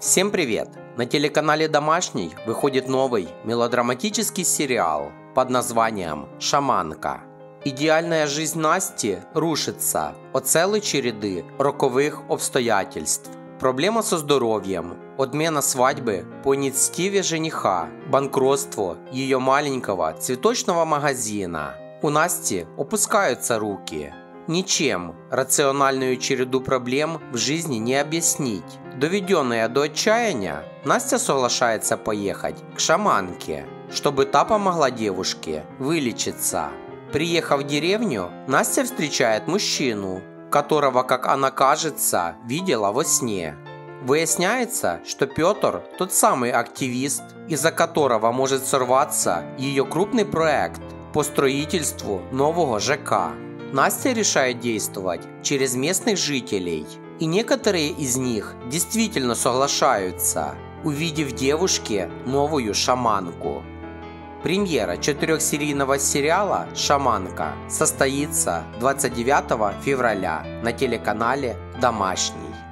Всем привет! На телеканале «Домашний» выходит новый мелодраматический сериал под названием «Шаманка». Идеальная жизнь Насти рушится от целой череды роковых обстоятельств. Проблема со здоровьем, отмена свадьбы по инициативе жениха, банкротство ее маленького цветочного магазина. У Насти опускаются руки. Ничем рациональную череду проблем в жизни не объяснить. Доведенная до отчаяния, Настя соглашается поехать к шаманке, чтобы та помогла девушке вылечиться. Приехав в деревню, Настя встречает мужчину, которого, как она кажется, видела во сне. Выясняется, что Петр – тот самый активист, из-за которого может сорваться ее крупный проект по строительству нового ЖК. Настя решает действовать через местных жителей, и некоторые из них действительно соглашаются, увидев девушке новую шаманку. Премьера четырехсерийного сериала «Шаманка» состоится 29 февраля на телеканале «Домашний».